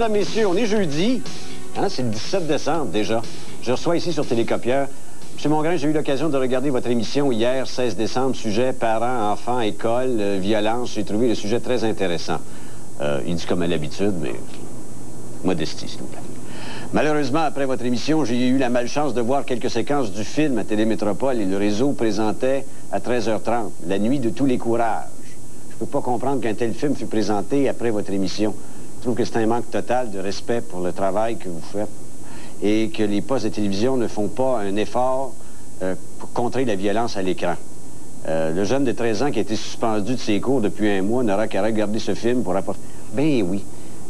mesdames, messieurs, on est jeudi. Hein, c'est le 17 décembre déjà. Je reçois ici sur Télécopieur. M. Mongrain, j'ai eu l'occasion de regarder votre émission hier, 16 décembre, sujet parents, enfants, école, euh, violence. J'ai trouvé le sujet très intéressant. Euh, il dit comme à l'habitude, mais modestie, s'il vous plaît. Malheureusement, après votre émission, j'ai eu la malchance de voir quelques séquences du film à Télémétropole et le réseau présentait à 13h30 La nuit de tous les courages. Je ne peux pas comprendre qu'un tel film fut présenté après votre émission. Je trouve que c'est un manque total de respect pour le travail que vous faites et que les postes de télévision ne font pas un effort euh, pour contrer la violence à l'écran. Euh, le jeune de 13 ans qui a été suspendu de ses cours depuis un mois n'aura qu'à regarder ce film pour apporter... Ben oui.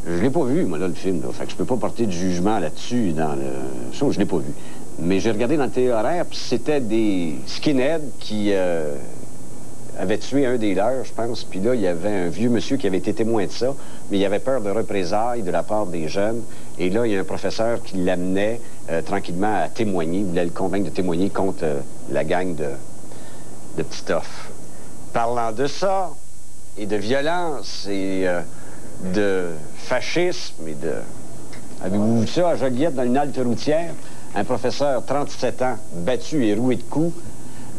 Je l'ai pas vu, moi, là, le film. Là. Fait je peux pas porter de jugement là-dessus dans le. Je l'ai pas vu. Mais j'ai regardé dans le télé horaire, puis c'était des skinheads qui euh, avaient tué un des leurs, je pense. Puis là, il y avait un vieux monsieur qui avait été témoin de ça, mais il avait peur de représailles de la part des jeunes. Et là, il y a un professeur qui l'amenait euh, tranquillement à témoigner. Il voulait le convaincre de témoigner contre euh, la gang de, de Titoff. Parlant de ça, et de violence, et de fascisme et de... Avez-vous vu ça à Joliette, dans une halte routière? Un professeur, 37 ans, battu et roué de coups,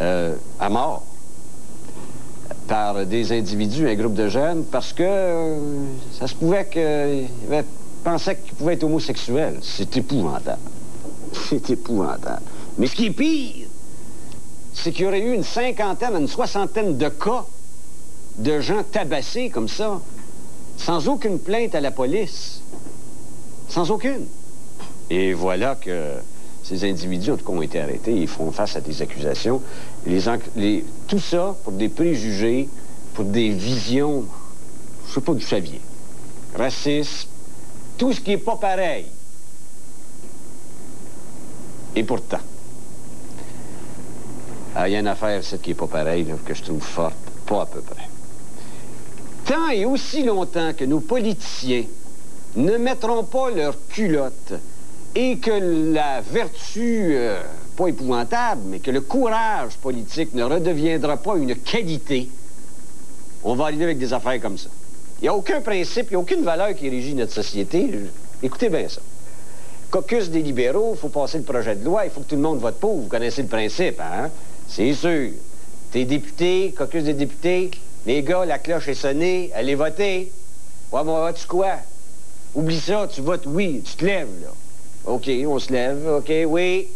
euh, à mort par des individus, un groupe de jeunes, parce que euh, ça se pouvait qu'il pensait qu'il pouvait être homosexuel. C'est épouvantable. C'est épouvantable. Mais ce qui est pire, c'est qu'il y aurait eu une cinquantaine, une soixantaine de cas de gens tabassés comme ça, sans aucune plainte à la police. Sans aucune. Et voilà que ces individus, en tout cas, ont été arrêtés. Ils font face à des accusations. Tout ça pour des préjugés, pour des visions, je sais pas du saviez. Racisme, tout ce qui est pas pareil. Et pourtant, ah, il y a une affaire, cette qui est pas pareille, que je trouve forte, pas à peu près tant et aussi longtemps que nos politiciens ne mettront pas leur culotte et que la vertu, euh, pas épouvantable, mais que le courage politique ne redeviendra pas une qualité, on va arriver avec des affaires comme ça. Il n'y a aucun principe, il n'y a aucune valeur qui régit notre société. Écoutez bien ça. Caucus des libéraux, il faut passer le projet de loi, il faut que tout le monde vote pour. Vous connaissez le principe, hein? C'est sûr. T'es député, caucus des députés, les gars, la cloche est sonnée, allez voter. Ouais, moi, tu quoi? Oublie ça, tu votes oui, tu te lèves, là. OK, on se lève, OK, oui.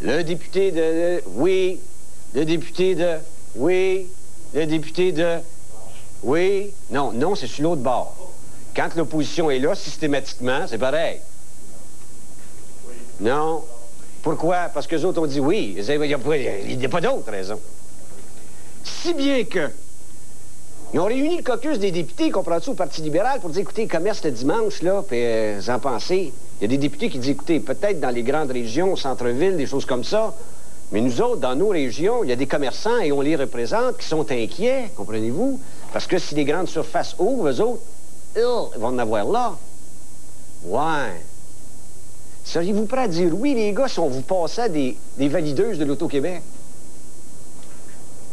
Le député de, oui. Le député de, oui. Le député de, oui. Non, non, c'est sur l'autre bord. Quand l'opposition est là, systématiquement, c'est pareil. Non. Pourquoi? Parce que les autres ont dit oui. Il n'y a, pas d'autre raison. Si bien que. Ils ont réuni le caucus des députés, comprends-tu, au Parti libéral pour dire, écoutez, commerce le dimanche, là, puis euh, vous en pensez. Il y a des députés qui disent, écoutez, peut-être dans les grandes régions, au centre-ville, des choses comme ça, mais nous autres, dans nos régions, il y a des commerçants, et on les représente, qui sont inquiets, comprenez-vous? Parce que si les grandes surfaces ouvrent, eux autres, ils vont en avoir là. Ouais. Seriez-vous prêts à dire oui, les gars, si on vous passait des, des valideuses de l'Auto-Québec?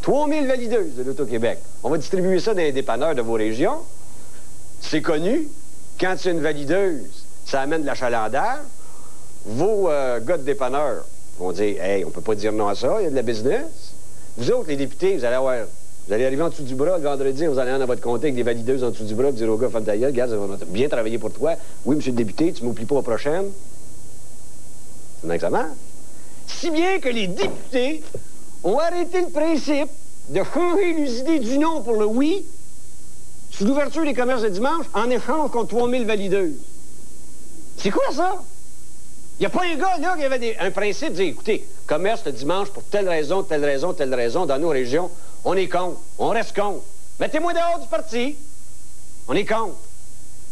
3000 valideuses de l'Auto-Québec. On va distribuer ça dans les dépanneurs de vos régions. C'est connu. Quand c'est une valideuse, ça amène de l'achalandage. Vos euh, gars de dépanneurs vont dire Hey, on peut pas dire non à ça, il y a de la business. Vous autres, les députés, vous allez avoir. Vous allez arriver en dessous du bras le vendredi, vous allez aller dans votre comté avec des valideuses en dessous du bras, dire au gars, femme regarde, ça bien travaillé pour toi. Oui, monsieur le député, tu m'oublies pas aux prochaine. C'est un examen. Si bien que les députés ont arrêté le principe de changer les idées du non pour le oui sous l'ouverture des commerces de dimanche en échange contre 3000 valideuses. C'est quoi ça? Il n'y a pas un gars là qui avait un principe de dire, écoutez, commerce le dimanche pour telle raison, telle raison, telle raison, dans nos régions, on est contre, on reste contre. Mettez-moi dehors du parti. On est contre.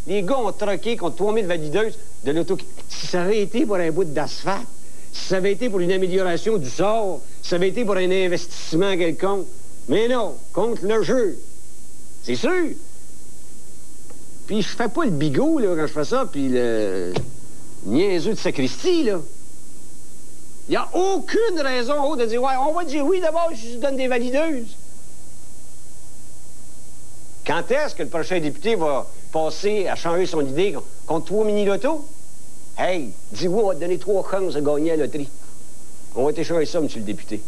Les gars ont troqué contre 3000 valideuses de l'auto. Si ça avait été pour un bout d'asphalte, si ça avait été pour une amélioration du sort, si ça avait été pour un investissement quelconque. Mais non, contre le jeu. C'est sûr. Puis je fais pas le bigot, là, quand je fais ça, puis le niaiseux de sacristie, là. Il n'y a aucune raison de dire, ouais, on va dire oui d'abord, je donne des valideuses. Quand est-ce que le prochain député va passer à changer son idée contre trois mini-lotos? Hey, dis-vous, on va te donner trois chances de gagner à la loterie. On va t'échanger ça, monsieur le député.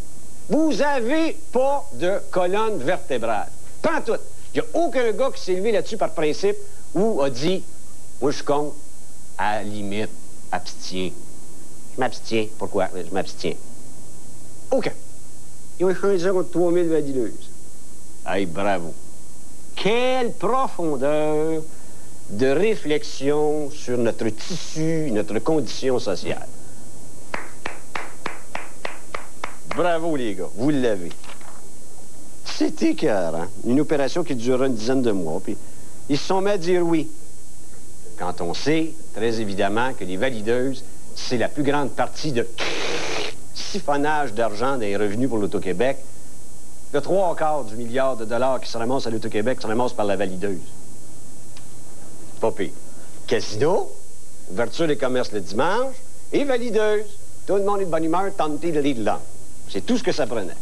Vous avez pas de colonne vertébrale. Pas tout. Il n'y a aucun gars qui s'est levé là-dessus par principe ou a dit, moi, je compte, à la limite, abstiens. Je m'abstiens. Pourquoi? Je m'abstiens. Aucun. Ils ont échangé contre 3000 valideuses. Hey, bravo. Quelle profondeur de réflexion sur notre tissu, notre condition sociale. Bravo, les gars. Vous l'avez. C'était écœurant. Une opération qui durera une dizaine de mois. Puis ils se sont mis à dire oui. Quand on sait, très évidemment, que les valideuses, c'est la plus grande partie de siphonnage d'argent des revenus pour l'Auto-Québec. Le trois quarts du milliard de dollars qui se ramasse à l'Auto-Québec se ramasse par la valideuse. Pas. Casino, ouverture des commerces le dimanche, et valideuse. Tout le monde est de bonne humeur, tenté de C'est tout ce que ça prenait.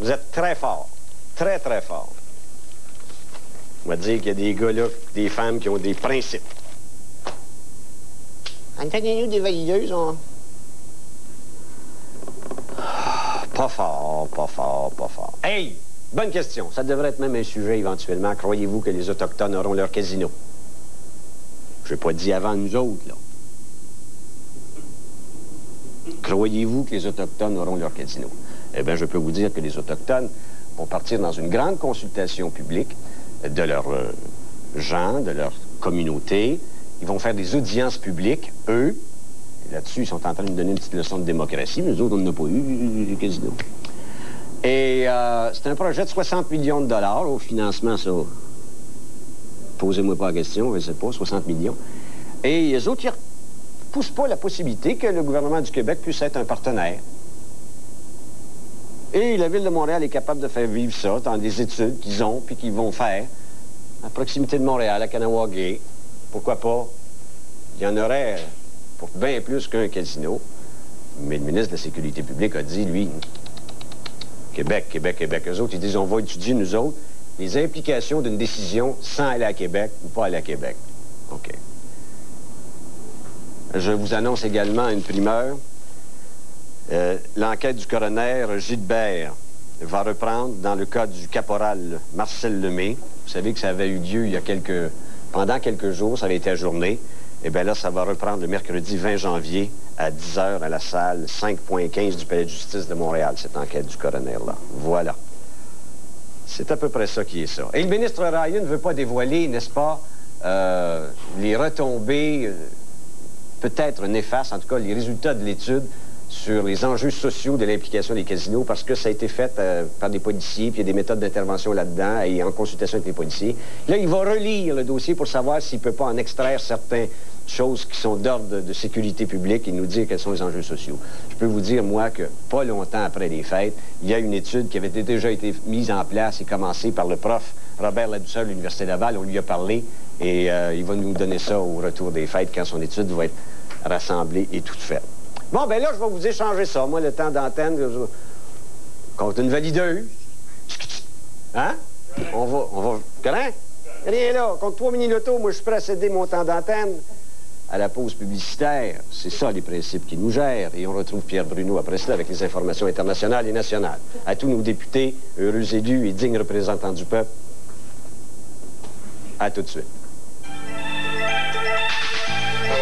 Vous êtes très fort. Très, très fort. On va dire qu'il y a des gars là, des femmes qui ont des principes. Entendez-nous des valideuses, on... Pas fort, pas fort, pas fort. Hey! Bonne question. Ça devrait être même un sujet éventuellement. Croyez-vous que les Autochtones auront leur casino? Je n'ai pas dit avant nous autres, là. Croyez-vous que les Autochtones auront leur casino? Eh bien, je peux vous dire que les Autochtones vont partir dans une grande consultation publique de leurs euh, gens, de leur communauté. Ils vont faire des audiences publiques, eux. Là-dessus, ils sont en train de donner une petite leçon de démocratie. Nous autres, on n'a pas eu les casinos. Et euh, c'est un projet de 60 millions de dollars au financement, ça. Posez-moi pas la question, je ne sais pas, 60 millions. Et les autres, ils ne poussent pas la possibilité que le gouvernement du Québec puisse être un partenaire. Et la Ville de Montréal est capable de faire vivre ça dans des études qu'ils ont puis qu'ils vont faire à proximité de Montréal, à Kanawagé. Pourquoi pas? Il y en aurait pour bien plus qu'un casino. Mais le ministre de la Sécurité publique a dit, lui, Québec, Québec, Québec. Eux autres, ils disent, on va étudier, nous autres, les implications d'une décision sans aller à Québec ou pas aller à Québec. OK. Je vous annonce également une primeur. Euh, l'enquête du coroner Gilbert va reprendre dans le cas du caporal Marcel Lemay. Vous savez que ça avait eu lieu il y a quelques... Pendant quelques jours, ça avait été ajourné. Et eh bien là, ça va reprendre le mercredi 20 janvier à 10 h à la salle 5.15 du Palais de justice de Montréal, cette enquête du coroner-là. Voilà. C'est à peu près ça qui est ça. Et le ministre Ryan ne veut pas dévoiler, n'est-ce pas, euh, les retombées, euh, peut-être néfastes, en tout cas les résultats de l'étude sur les enjeux sociaux de l'implication des casinos parce que ça a été fait euh, par des policiers, puis il y a des méthodes d'intervention là-dedans et en consultation avec les policiers. Là, il va relire le dossier pour savoir s'il ne peut pas en extraire certaines choses qui sont d'ordre de sécurité publique et nous dire quels sont les enjeux sociaux. Je peux vous dire, moi, que pas longtemps après les fêtes, il y a une étude qui avait déjà été mise en place et commencée par le prof Robert Labousseur de l'Université Laval. On lui a parlé et euh, il va nous donner ça au retour des fêtes quand son étude va être rassemblée et toute faite. Bon, ben là, je vais vous échanger ça. Moi, le temps d'antenne, contre une valideuse. Hein? On va, on va... Correct? Rien là. Contre trois mini-lotos, moi, je suis prêt à céder mon temps d'antenne à la pause publicitaire. C'est ça, les principes qui nous gèrent. Et on retrouve Pierre Bruno après cela avec les informations internationales et nationales. À tous nos députés, heureux élus et dignes représentants du peuple, à tout de suite.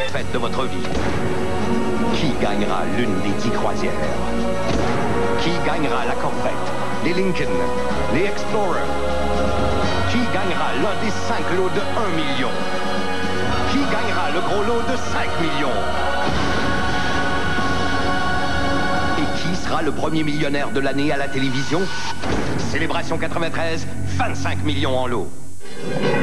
Faites de votre vie. Qui gagnera l'une des dix croisières? Qui gagnera la Corvette, les Lincoln, les Explorer? Qui gagnera l'un des cinq lots de 1 million? Qui gagnera le gros lot de 5 millions? Et qui sera le premier millionnaire de l'année à la télévision? Célébration 93, 25 millions en lot.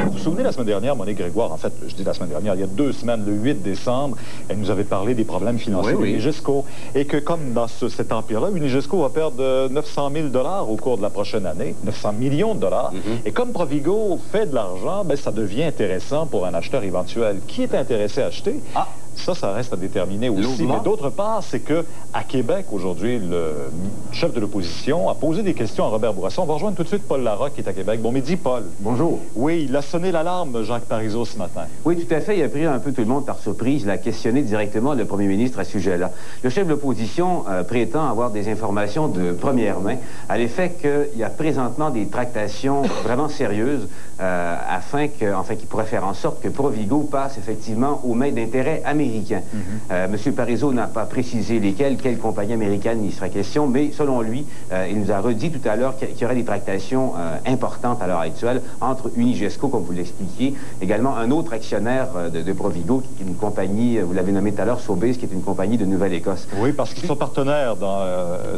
Vous vous souvenez, la semaine dernière, Monique Grégoire, en fait, je dis la semaine dernière, il y a deux semaines, le 8 décembre, elle nous avait parlé des problèmes financiers de l'Unigesco. Et que comme dans cet empire-là, l'Unigesco va perdre 900 000 dollars au cours de la prochaine année, 900 millions de dollars. Mm-hmm. Et comme Provigo fait de l'argent, ben, ça devient intéressant pour un acheteur éventuel. Qui est intéressé à acheter? Ah. Ça, ça reste à déterminer aussi. Mais d'autre part, c'est que à Québec, aujourd'hui, le chef de l'opposition a posé des questions à Robert Bourassa. On va rejoindre tout de suite Paul Larocque, qui est à Québec. Bon midi, Paul. Bonjour. Oui, il a sonné l'alarme, Jacques Parizeau, ce matin. Oui, tout à fait. Il a pris un peu tout le monde par surprise. Il a questionné directement le premier ministre à ce sujet-là. Le chef de l'opposition euh, prétend avoir des informations de première main à l'effet qu'il y a présentement des tractations vraiment sérieuses euh, afin que, enfin, qui pourrait faire en sorte que Provigo passe effectivement aux mains d'intérêts américains. Mhm. Euh, Monsieur Parizeau n'a pas précisé lesquels, quelle compagnie américaine il sera question, mais selon lui, euh, il nous a redit tout à l'heure qu'il y aurait des tractations importantes à l'heure actuelle entre Unigesco, comme vous l'expliquiez, également un autre actionnaire de, Provigo, qui est une compagnie, vous l'avez nommé tout à l'heure, Sobeys, qui est une compagnie de Nouvelle-Écosse. Oui, parce qu'ils sont partenaires dans,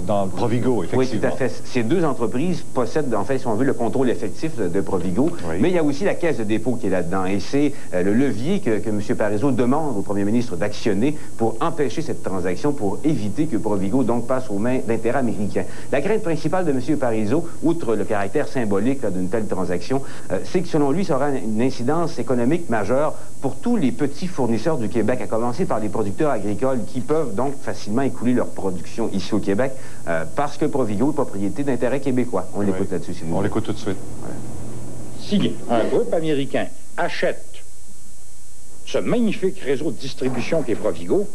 dans Provigo, effectivement. Oui, tout à fait. Ces deux entreprises possèdent, en fait, si on veut, le contrôle effectif de, Provigo. Mais il y a aussi la caisse de dépôt qui est là-dedans. Et c'est euh, le levier que, que M. Parizeau demande au premier ministre d'actionner pour empêcher cette transaction, pour éviter que Provigo donc passe aux mains d'intérêts américains. La crainte principale de M. Parizeau, outre le caractère symbolique d'une telle transaction, euh, c'est que selon lui, ça aura une incidence économique majeure pour tous les petits fournisseurs du Québec, à commencer par les producteurs agricoles qui peuvent donc facilement écouler leur production ici au Québec euh, parce que Provigo est propriété d'intérêts québécois. On l'écoute là-dessus, si On l'écoute tout de suite si un groupe américain achète ce magnifique réseau de distribution qui est Provigo,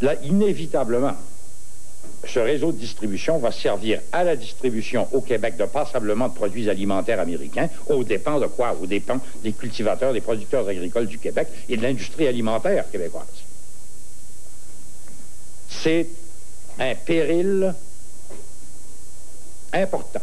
là, inévitablement, ce réseau de distribution va servir à la distribution au Québec de passablement de produits alimentaires américains, aux dépens de quoi? Aux dépens des cultivateurs, des producteurs agricoles du Québec et de l'industrie alimentaire québécoise. C'est un péril important.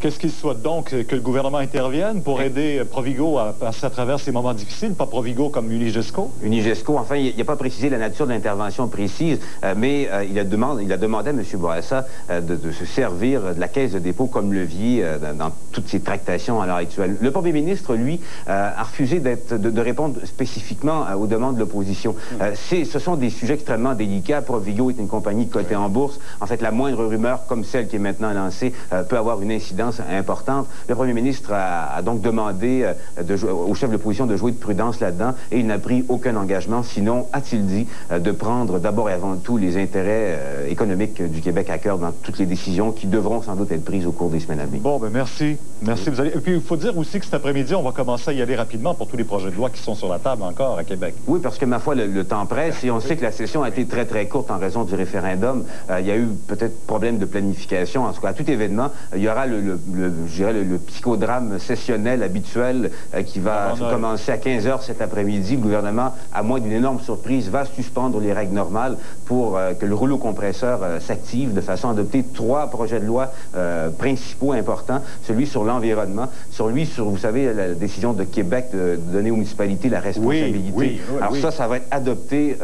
Qu'est-ce qu'il souhaite donc que le gouvernement intervienne pour aider Provigo à passer à travers ces moments difficiles, pas Provigo comme Unigesco? Unigesco, enfin, il n'a pas précisé la nature de l'intervention précise, euh, mais euh, il, a demandé, il a demandé à M. Bourassa euh, de, se servir de la caisse de dépôt comme levier dans, toutes ces tractations à l'heure actuelle. Le premier ministre, lui, a refusé de, de, répondre spécifiquement aux demandes de l'opposition. ce sont des sujets extrêmement délicats. Provigo est une compagnie cotée en bourse. En fait, la moindre rumeur, comme celle qui est maintenant lancée, peut avoir une incidence importante. Le premier ministre a, donc demandé euh, au chef de l'opposition de jouer de prudence là-dedans et il n'a pris aucun engagement. Sinon, a-t-il dit, euh, de prendre d'abord et avant tout les intérêts euh, économiques du Québec à cœur dans toutes les décisions qui devront sans doute être prises au cours des semaines à venir. Bon, ben merci. Merci. Vous allez... Et puis, il faut dire aussi que cet après-midi, on va commencer à y aller rapidement pour tous les projets de loi qui sont sur la table encore à Québec. Oui, parce que, ma foi, le, temps presse et on sait que la session a été très, très courte en raison du référendum. il y a eu peut-être problème de planification. En tout cas, à tout événement, il y aura le, le, je dirais le, psychodrame sessionnel habituel euh, qui va commencer à 15 heures cet après-midi. Le gouvernement, à moins d'une énorme surprise, va suspendre les règles normales pour euh, que le rouleau compresseur euh, s'active de façon à adopter trois projets de loi principaux importants. Celui sur l'environnement, sur lui sur, vous savez, la décision de Québec de, donner aux municipalités la responsabilité. Oui, oui, Alors ça, ça va être adopté,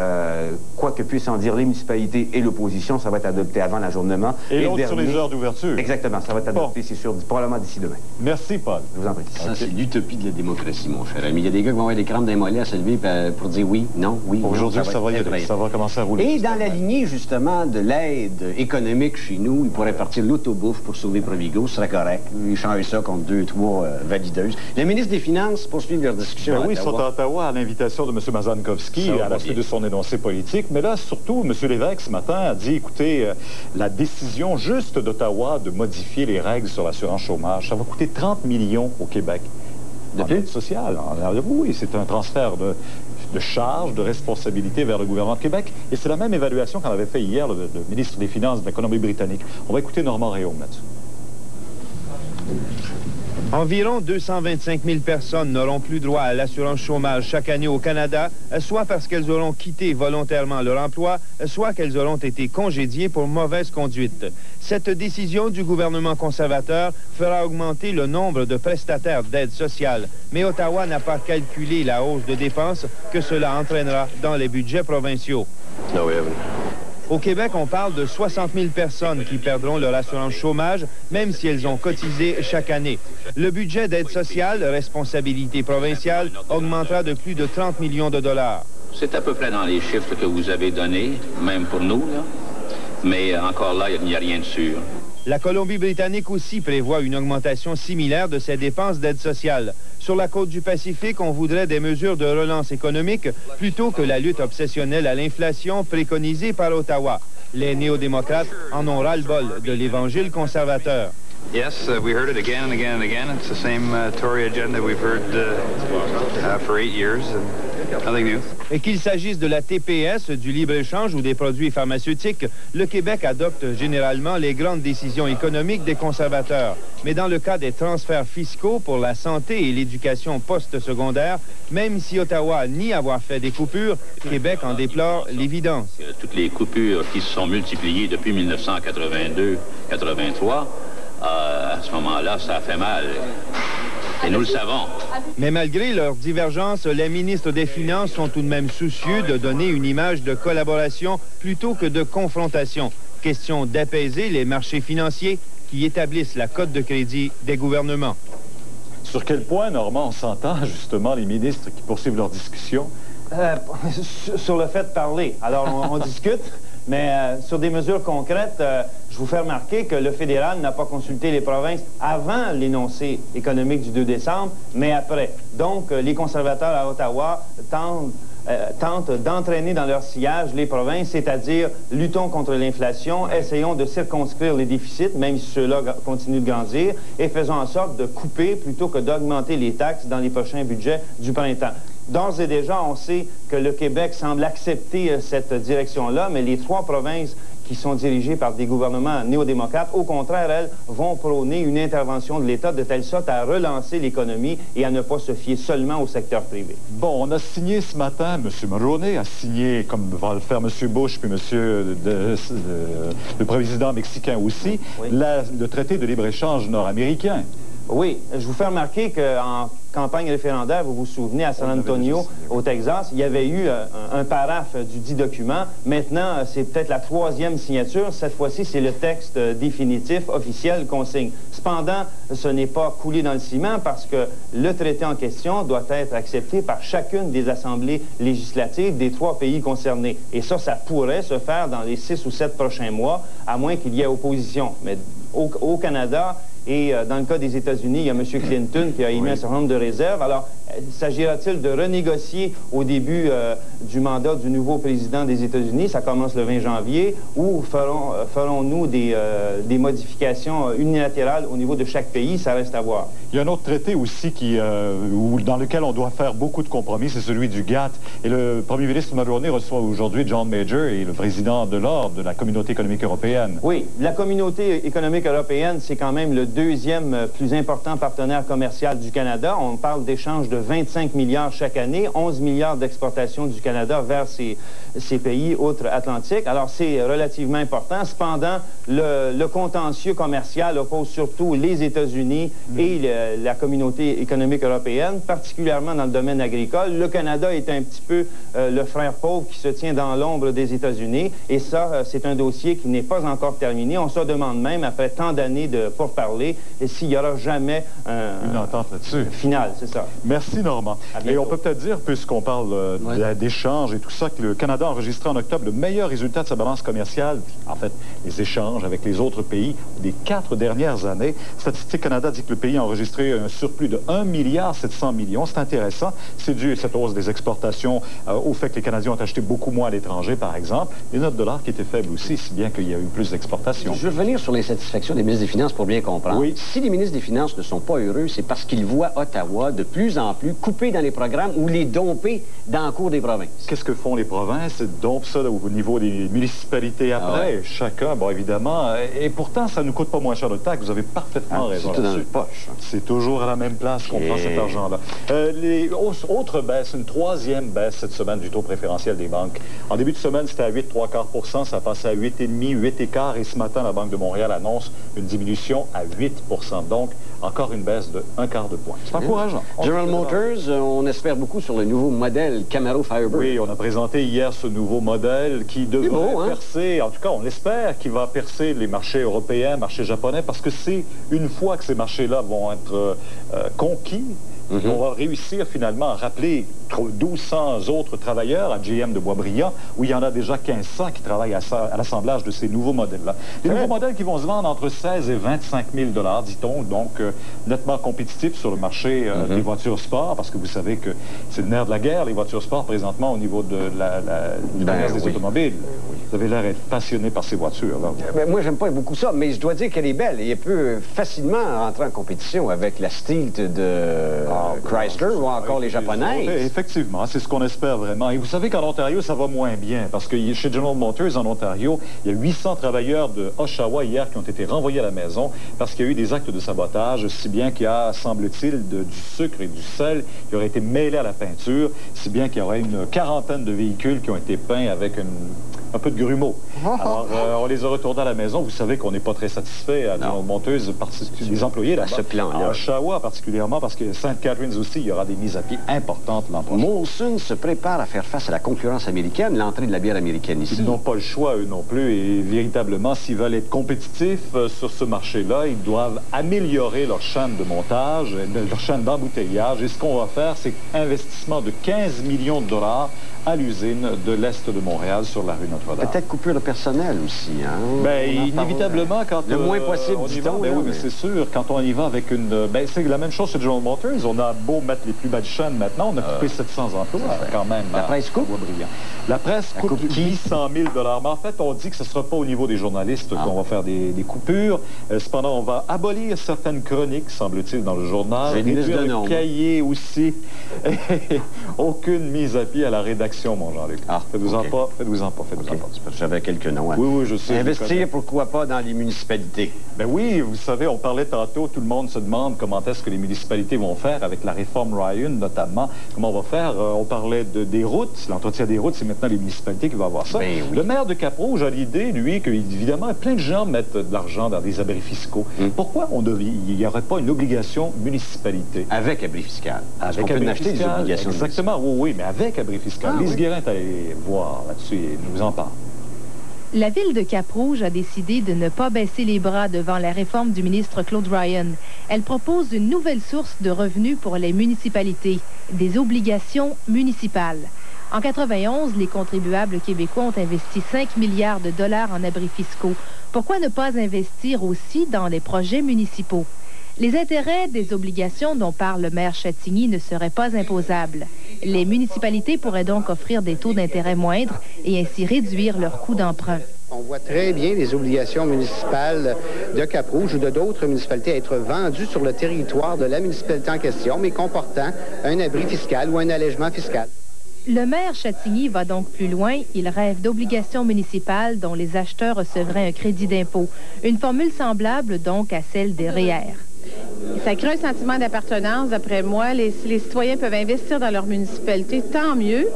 quoi que puissent en dire les municipalités et l'opposition, ça va être adopté avant l'ajournement. Et, l'autre sur les heures d'ouverture. Exactement, ça va être adopté, c'est sûr, probablement d'ici demain. Merci, Paul. Je vous en prie. Ça, c'est l'utopie de la démocratie, mon cher ami. Il y a des gars qui vont avoir des crampes d'un mollet à se lever euh, pour dire oui, non, oui, Aujourd'hui, ça, va, ça va commencer à rouler. Et dans la lignée, justement, de l'aide économique chez nous, il pourrait partir l'autobouffe pour sauver Provigo, ce serait correct. Ils changent ça contre deux, trois euh, valideuses. Les ministres des Finances poursuivent leur discussion ben oui, ils sont à Ottawa à l'invitation de M. Mazankowski, à la suite de son énoncé politique. Mais là, surtout, M. Lévesque, ce matin, a dit, écoutez, euh, la décision juste d'Ottawa de modifier les règles sur l'assurance chômage, ça va coûter 30 millions au Québec. De plus? social. Oui, c'est un transfert de, de charges, de responsabilités vers le gouvernement de Québec. Et c'est la même évaluation qu'en avait fait hier le, ministre des Finances de l'économie britannique. On va écouter Normand Réaume là-dessus. Environ 225 000 personnes n'auront plus droit à l'assurance chômage chaque année au Canada, soit parce qu'elles auront quitté volontairement leur emploi, soit qu'elles auront été congédiées pour mauvaise conduite. Cette décision du gouvernement conservateur fera augmenter le nombre de prestataires d'aide sociale, mais Ottawa n'a pas calculé la hausse de dépenses que cela entraînera dans les budgets provinciaux. Au Québec, on parle de 60 000 personnes qui perdront leur assurance chômage, même si elles ont cotisé chaque année. Le budget d'aide sociale, responsabilité provinciale, augmentera de plus de 30 millions de dollars. C'est à peu près dans les chiffres que vous avez donnés, même pour nous, là. mais encore là, il n'y a rien de sûr. La Colombie-Britannique aussi prévoit une augmentation similaire de ses dépenses d'aide sociale. Sur la côte du Pacifique, on voudrait des mesures de relance économique plutôt que la lutte obsessionnelle à l'inflation préconisée par Ottawa. Les néo-démocrates en ont ras-le-bol de l'évangile conservateur. Yes, uh, we heard it again and again and again. It's the same uh, Tory agenda we've heard uh, for eight years. And nothing new. Et qu'il s'agisse de la TPS, du libre-échange ou des produits pharmaceutiques, le Québec adopte généralement les grandes décisions économiques des conservateurs. Mais dans le cas des transferts fiscaux pour la santé et l'éducation post-secondaire, même si Ottawa nie avoir fait des coupures, Québec en déplore l'évidence. Toutes les coupures qui se sont multipliées depuis 1982-83, à ce moment-là, ça a fait mal. Et nous le savons. Mais malgré leurs divergences, les ministres des Finances sont tout de même soucieux de donner une image de collaboration plutôt que de confrontation. Question d'apaiser les marchés financiers qui établissent la cote de crédit des gouvernements. Sur quel point, Normand, on s'entend justement les ministres qui poursuivent leur discussion? Euh, sur le fait de parler. Alors, on discute. Mais euh, sur des mesures concrètes, euh, je vous fais remarquer que le fédéral n'a pas consulté les provinces avant l'énoncé économique du 2 décembre, mais après. Donc, euh, les conservateurs à Ottawa tentent tentent d'entraîner dans leur sillage les provinces, c'est-à-dire luttons contre l'inflation, essayons de circonscrire les déficits, même si ceux-là continuent de grandir, et faisons en sorte de couper plutôt que d'augmenter les taxes dans les prochains budgets du printemps. D'ores et déjà, on sait que le Québec semble accepter euh, cette direction-là, mais les trois provinces qui sont dirigées par des gouvernements néo-démocrates, au contraire, elles vont prôner une intervention de l'État de telle sorte à relancer l'économie et à ne pas se fier seulement au secteur privé. Bon, on a signé ce matin, M. Mulroney a signé, comme va le faire M. Bush puis M. le président mexicain aussi, le traité de libre-échange nord-américain. Oui, je vous fais remarquer qu'en campagne référendaire, vous vous souvenez, à San Antonio, au Texas, il y avait eu euh, un, paraphe du dit document. Maintenant, euh, c'est peut-être la troisième signature. Cette fois-ci, c'est le texte euh, définitif, officiel qu'on signe. Cependant, ce n'est pas coulé dans le ciment parce que le traité en question doit être accepté par chacune des assemblées législatives des trois pays concernés. Et ça, ça pourrait se faire dans les six ou sept prochains mois, à moins qu'il y ait opposition. Mais au Canada, et euh, dans le cas des États-Unis, il y a M. Clinton qui a émis un certain nombre de réserves. Alors, s'agira-t-il de renégocier au début euh, du mandat du nouveau président des États-Unis, ça commence le 20 janvier, ou ferons-nous des, des, modifications unilatérales au niveau de chaque pays? Ça reste à voir. Il y a un autre traité aussi qui, dans lequel on doit faire beaucoup de compromis, c'est celui du GATT. Et le premier ministre Mulroney reçoit aujourd'hui John Major et le président de l'ordre de la Communauté économique européenne. Oui, la Communauté économique européenne, c'est quand même le deuxième euh, plus important partenaire commercial du Canada. On parle d'échanges de 25 milliards chaque année, 11 milliards d'exportations du Canada vers ces, ces pays outre-Atlantique. Alors, c'est relativement important. Cependant, le, contentieux commercial oppose surtout les États-Unis mm. et la communauté économique européenne, particulièrement dans le domaine agricole. Le Canada est un petit peu euh, le frère pauvre qui se tient dans l'ombre des États-Unis. Et ça, euh, c'est un dossier qui n'est pas encore terminé. On se demande même, après tant d'années de pourparlers, s'il n'y aura jamais une entente là-dessus. Finale, c'est ça. Merci, Normand. Et on peut peut-être dire, puisqu'on parle euh, d'échanges et tout ça, que le Canada a enregistré en octobre le meilleur résultat de sa balance commerciale, en fait, les échanges avec les autres pays des quatre dernières années. Statistique Canada dit que le pays a enregistré un surplus de 1 milliard 700 millions. C'est intéressant. C'est dû, cette hausse des exportations, euh, au fait que les Canadiens ont acheté beaucoup moins à l'étranger, par exemple. Les notes de l'art qui étaient faibles aussi, si bien qu'il y a eu plus d'exportations. Je veux revenir sur l'insatisfaction des ministres des Finances pour bien comprendre. Oui. Si les ministres des Finances ne sont pas heureux, c'est parce qu'ils voient Ottawa de plus en plus couper dans les programmes ou les domper dans le cours des provinces. Qu'est-ce que font les provinces? Ils dompent ça au niveau des municipalités ah après. Chacun, bon, évidemment. Et pourtant, ça ne nous coûte pas moins cher de taxes. Vous avez parfaitement ah, raison. C'est dans poche. C'est toujours à la même place qu'on prend cet argent-là. Euh, les autres baisses, une troisième baisse cette semaine du taux préférentiel des banques. En début de semaine, c'était à 8,3 quarts ça passé à 8,5, 8 quarts. Et ce matin, la Banque de Montréal annonce une diminution à 8% donc, encore une baisse de un quart de point. C'est encourageant. General Motors, euh, on espère beaucoup sur le nouveau modèle Camaro Firebird. Oui, on a présenté hier ce nouveau modèle qui devrait hein? percer, en tout cas, on l'espère, qui va percer les marchés européens, marchés japonais, parce que c'est une fois que ces marchés-là vont être euh, conquis, Mhm. On va réussir finalement à rappeler 1200 autres travailleurs à GM de Boisbriand, où il y en a déjà 1500 qui travaillent à, l'assemblage de ces nouveaux modèles-là. Des nouveaux modèles qui vont se vendre entre 16 et 25 000 dit-on, donc euh, nettement compétitifs sur le marché euh, mhm. des voitures sport, parce que vous savez que c'est le nerf de la guerre, les voitures sport, présentement, au niveau de la, ben des automobiles. Vous avez l'air d'être passionné par ces voitures. Là. Ben, moi, j'aime pas beaucoup ça, mais je dois dire qu'elle est belle et elle peut facilement rentrer en compétition avec la style de ah, Chrysler ou encore les Japonaises. Effectivement, c'est ce qu'on espère vraiment. Et vous savez qu'en Ontario, ça va moins bien, parce que chez General Motors, en Ontario, il y a 800 travailleurs de Oshawa hier qui ont été renvoyés à la maison parce qu'il y a eu des actes de sabotage, si bien qu'il y a, semble-t-il, du sucre et du sel qui auraient été mêlés à la peinture, si bien qu'il y aurait une quarantaine de véhicules qui ont été peints avec une un peu de grumeaux. Alors, euh, on les a retournés à la maison. Vous savez qu'on n'est pas très satisfait à nos monteuses, des employés là-bas. ce plan-là. À Oshawa particulièrement, parce que Sainte Catharines aussi, il y aura des mises à pied importantes l'an prochain. Molson se prépare à faire face à la concurrence américaine, l'entrée de la bière américaine ici. Ils n'ont pas le choix, eux non plus. Et véritablement, s'ils veulent être compétitifs euh, sur ce marché-là, ils doivent améliorer leur chaîne de montage, euh, leur chaîne d'embouteillage. Et ce qu'on va faire, c'est investissement de 15 millions de dollars à l'usine de l'Est de Montréal sur la rue Notre-Dame. Peut-être coupure de personnel aussi. Hein? Bien, inévitablement, quand Le moins euh, possible, on y va, ben oui, mais, c'est sûr, quand on y va avec une... Ben, c'est la même chose chez General Motors. On a beau mettre les plus belles chaînes maintenant, on a coupé 700 euh, emplois quand même. La presse coupe? La presse coupe, 800 000 Mais en fait, on dit que ce ne sera pas au niveau des journalistes ah. qu'on va faire des, coupures. Euh, cependant, on va abolir certaines chroniques, semble-t-il, dans le journal. Réduire le cahier aussi. Aucune mise à pied à la rédaction mon Jean-Luc. Ah, faites-vous-en pas, faites-vous-en pas, faites-vous-en pas. J'avais quelques noms. Hein. Oui, oui, je sais. Investir, pourquoi pas, dans les municipalités? Ben oui, vous savez, on parlait tantôt, tout le monde se demande comment est-ce que les municipalités vont faire avec la réforme Ryan, notamment. Comment on va faire? Euh, on parlait de, des routes. L'entretien des routes, c'est maintenant les municipalités qui vont avoir ça. Ben le maire de Capro, j'ai l'idée, lui, que évidemment, plein de gens mettent de l'argent dans des abris fiscaux. Hmm. Pourquoi on il n'y aurait pas une obligation municipalité? Avec abri fiscal. Avec on peut acheter des obligations. Exactement, oui, oui, mais avec abri fiscal. Ah La ville de Cap-Rouge a décidé de ne pas baisser les bras devant la réforme du ministre Claude Ryan. Elle propose une nouvelle source de revenus pour les municipalités, des obligations municipales. En 91, les contribuables québécois ont investi 5 milliards de dollars en abris fiscaux. Pourquoi ne pas investir aussi dans les projets municipaux? Les intérêts des obligations dont parle le maire Chatigny ne seraient pas imposables. Les municipalités pourraient donc offrir des taux d'intérêt moindres et ainsi réduire leur coût d'emprunt. On voit très bien les obligations municipales de Cap-Rouge ou de d'autres municipalités être vendues sur le territoire de la municipalité en question, mais comportant un abri fiscal ou un allègement fiscal. Le maire Chatigny va donc plus loin. Il rêve d'obligations municipales dont les acheteurs recevraient un crédit d'impôt. Une formule semblable donc à celle des REER. Ça crée un sentiment d'appartenance, d'après moi. Les, les citoyens peuvent investir dans leur municipalité, tant mieux.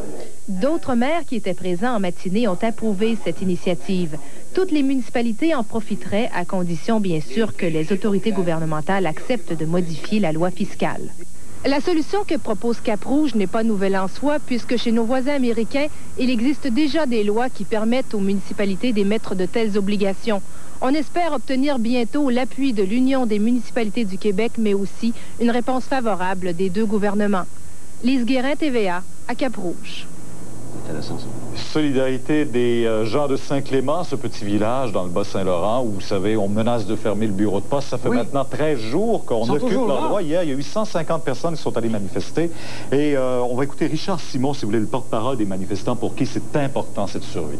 D'autres maires qui étaient présents en matinée ont approuvé cette initiative. Toutes les municipalités en profiteraient, à condition bien sûr que les autorités gouvernementales acceptent de modifier la loi fiscale. La solution que propose Cap-Rouge n'est pas nouvelle en soi, puisque chez nos voisins américains, il existe déjà des lois qui permettent aux municipalités d'émettre de telles obligations. On espère obtenir bientôt l'appui de l'Union des municipalités du Québec, mais aussi une réponse favorable des deux gouvernements. Lise Guérin, TVA, à Cap-Rouge. Solidarité des euh, gens de Saint-Clément, ce petit village dans le Bas-Saint-Laurent où, vous savez, on menace de fermer le bureau de poste. Ça fait maintenant 13 jours qu'on occupe l'endroit. Hier, il y a eu 150 personnes qui sont allées manifester. Et euh, on va écouter Richard Simon, si vous voulez, le porte-parole des manifestants pour qui c'est important cette survie.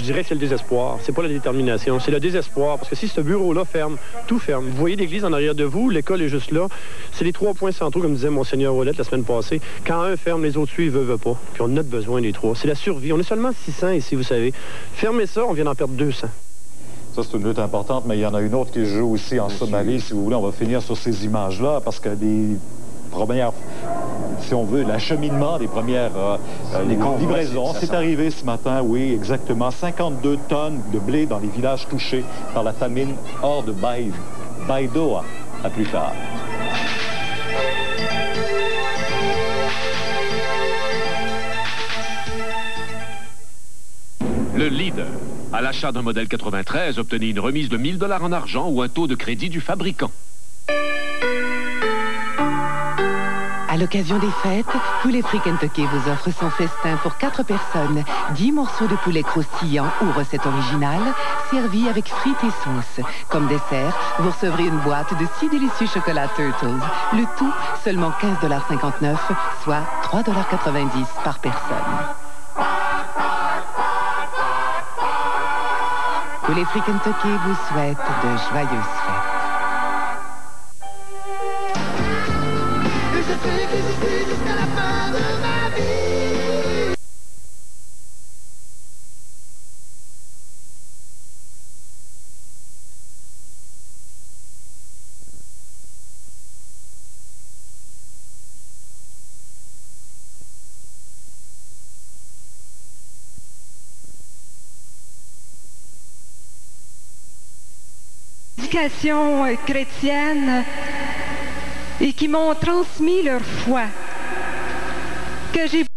Je dirais que c'est le désespoir. C'est pas la détermination, c'est le désespoir. Parce que si ce bureau-là ferme, tout ferme. Vous voyez l'église en arrière de vous, l'école est juste là. C'est les trois points centraux, comme disait Monseigneur Ouellette la semaine passée. Quand un ferme, les autres suivent, veulent, veulent pas. Puis on a besoin des trois. C'est la survie. On est seulement 600 ici, vous savez. Fermez ça, on vient d'en perdre 200. Ça, c'est une lutte importante, mais il y en a une autre qui joue aussi en Somalie, si vous voulez. On va finir sur ces images-là, parce que des premières, si on veut, l'acheminement des premières euh, euh, livraisons. C'est arrivé ce matin, oui, exactement. 52 tonnes de blé dans les villages touchés par la famine hors de Baidoa. À plus tard. Le leader. À l'achat d'un modèle 93, obtenez une remise de 1000 dollars en argent ou un taux de crédit du fabricant. À l'occasion des fêtes, Poulet Free Kentucky vous offre son festin pour 4 personnes. 10 morceaux de poulet croustillant ou recette originale, servis avec frites et sauce. Comme dessert, vous recevrez une boîte de 6 délicieux chocolats Turtles. Le tout, seulement 15,59 soit 3,90 par personne. Poulet Free Kentucky vous souhaite de joyeuses fêtes. Éducation euh, chrétienne et qui m'ont transmis leur foi. Que j'ai